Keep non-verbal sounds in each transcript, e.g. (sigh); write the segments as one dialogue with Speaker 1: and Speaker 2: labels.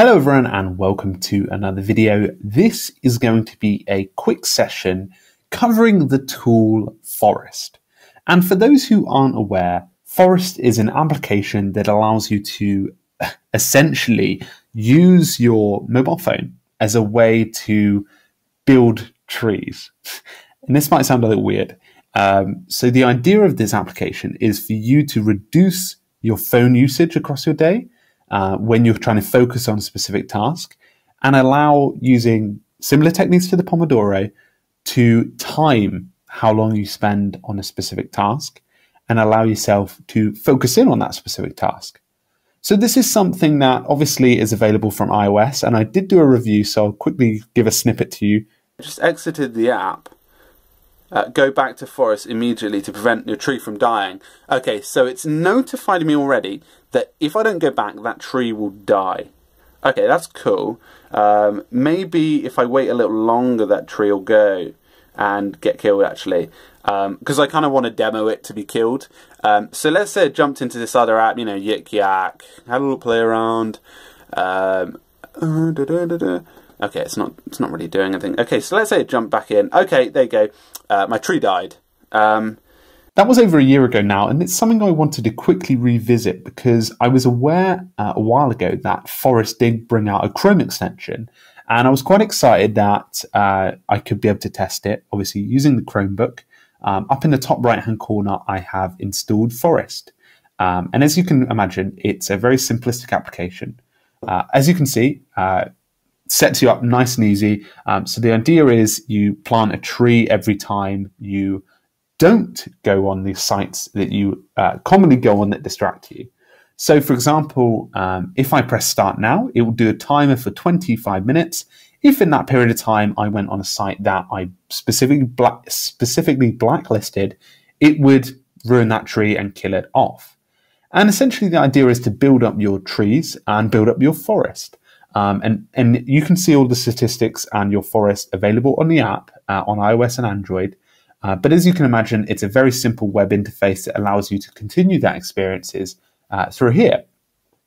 Speaker 1: Hello everyone and welcome to another video. This is going to be a quick session covering the tool Forest. And for those who aren't aware, Forest is an application that allows you to (laughs) essentially use your mobile phone as a way to build trees. (laughs) And this might sound a little weird. Um, so the idea of this application is for you to reduce your phone usage across your day uh, when you're trying to focus on a specific task and allow using similar techniques to the Pomodoro to time how long you spend on a specific task and allow yourself to focus in on that specific task. So this is something that obviously is available from iOS and I did do a review so I'll quickly give a snippet to you.
Speaker 2: I just exited the app uh, go back to forest immediately to prevent your tree from dying. Okay, so it's notified me already that if I don't go back, that tree will die. Okay, that's cool. Um, maybe if I wait a little longer, that tree will go and get killed actually. Because um, I kind of want to demo it to be killed. Um, so let's say I jumped into this other app, you know, Yik Yak, had a little play around. Um, uh, da, da, da, Okay, it's not it's not really doing anything. Okay, so let's say it jumped back in. Okay, there you go. Uh, my tree died. Um,
Speaker 1: that was over a year ago now, and it's something I wanted to quickly revisit because I was aware uh, a while ago that Forest did bring out a Chrome extension, and I was quite excited that uh, I could be able to test it, obviously using the Chromebook. Um, up in the top right hand corner, I have installed Forest. Um, and as you can imagine, it's a very simplistic application. Uh, as you can see, uh, sets you up nice and easy. Um, so the idea is you plant a tree every time you don't go on the sites that you uh, commonly go on that distract you. So, for example, um, if I press start now, it will do a timer for 25 minutes. If in that period of time I went on a site that I specifically black, specifically blacklisted, it would ruin that tree and kill it off. And essentially, the idea is to build up your trees and build up your forest. Um, and, and you can see all the statistics and your forest available on the app uh, on iOS and Android. Uh, but as you can imagine, it's a very simple web interface that allows you to continue that experiences uh, through here.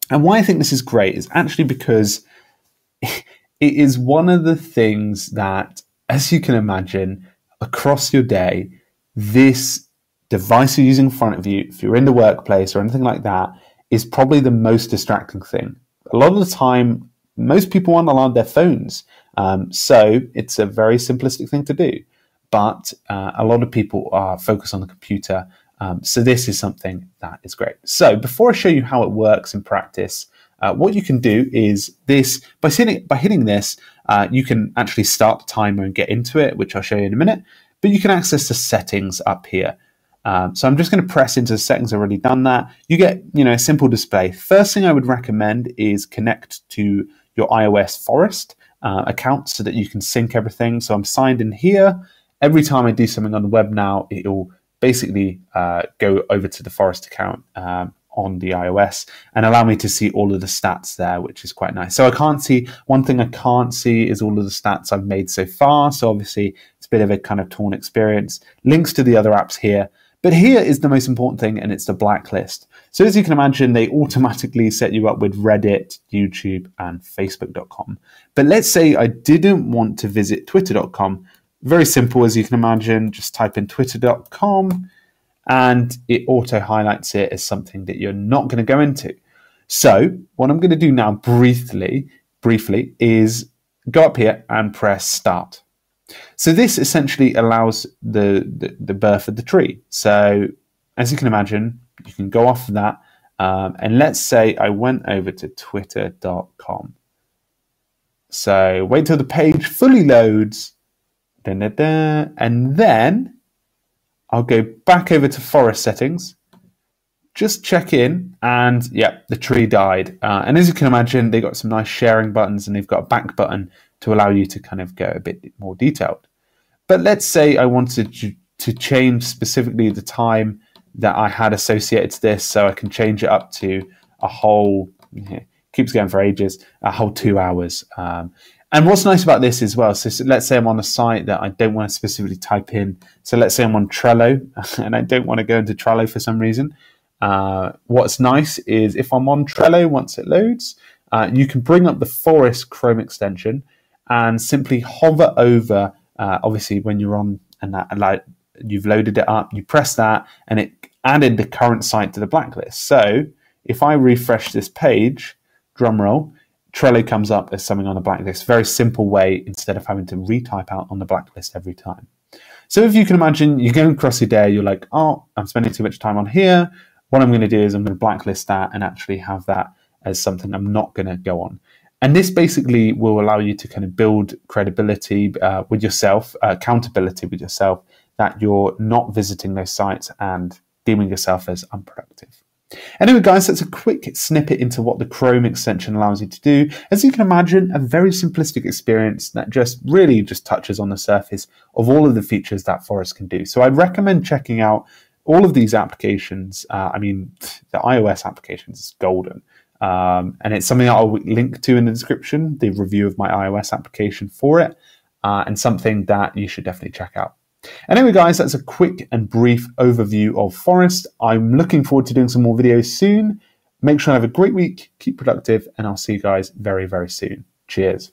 Speaker 1: And why I think this is great is actually because (laughs) it is one of the things that, as you can imagine, across your day, this device you're using in front of you, if you're in the workplace or anything like that, is probably the most distracting thing. A lot of the time, most people aren't allowed their phones. Um, so it's a very simplistic thing to do. But uh, a lot of people are focused on the computer. Um, so this is something that is great. So before I show you how it works in practice, uh, what you can do is this by hitting by hitting this, uh, you can actually start the timer and get into it, which I'll show you in a minute. But you can access the settings up here. Um, so I'm just going to press into the settings. I've already done that. You get you know a simple display. First thing I would recommend is connect to your iOS Forest uh, account so that you can sync everything. So I'm signed in here. Every time I do something on the web now, it'll basically uh, go over to the Forest account um, on the iOS and allow me to see all of the stats there, which is quite nice. So I can't see, one thing I can't see is all of the stats I've made so far. So obviously it's a bit of a kind of torn experience. Links to the other apps here. But here is the most important thing, and it's the blacklist. So as you can imagine, they automatically set you up with Reddit, YouTube, and Facebook.com. But let's say I didn't want to visit Twitter.com. Very simple, as you can imagine, just type in Twitter.com and it auto highlights it as something that you're not going to go into. So what I'm going to do now briefly, briefly is go up here and press start. So this essentially allows the, the, the, birth of the tree. So as you can imagine, you can go off of that. Um, and let's say I went over to twitter.com. So wait till the page fully loads. Da, da, da, and then I'll go back over to forest settings. Just check in, and yeah, the tree died. Uh, and as you can imagine, they got some nice sharing buttons, and they've got a back button to allow you to kind of go a bit more detailed. But let's say I wanted to, to change specifically the time that I had associated to this, so I can change it up to a whole, keeps going for ages, a whole two hours. Um, and what's nice about this as well, so, so let's say I'm on a site that I don't want to specifically type in. So let's say I'm on Trello (laughs) and I don't want to go into Trello for some reason. Uh, what's nice is if I'm on Trello once it loads, uh, you can bring up the Forest Chrome extension and simply hover over. Uh, obviously, when you're on and that like you've loaded it up, you press that, and it added the current site to the blacklist. So if I refresh this page, drumroll, Trello comes up as something on the blacklist. Very simple way instead of having to retype out on the blacklist every time. So if you can imagine, you're going across your day, you're like, oh, I'm spending too much time on here. What I'm going to do is I'm going to blacklist that and actually have that as something I'm not going to go on. And this basically will allow you to kind of build credibility uh, with yourself, uh, accountability with yourself, that you're not visiting those sites and deeming yourself as unproductive. Anyway, guys, that's a quick snippet into what the Chrome extension allows you to do. As you can imagine, a very simplistic experience that just really just touches on the surface of all of the features that Forest can do. So I'd recommend checking out all of these applications. Uh, I mean, the iOS applications is golden. Um, and it's something I'll link to in the description, the review of my iOS application for it, uh, and something that you should definitely check out. Anyway, guys, that's a quick and brief overview of Forest. I'm looking forward to doing some more videos soon. Make sure you have a great week, keep productive, and I'll see you guys very, very soon. Cheers.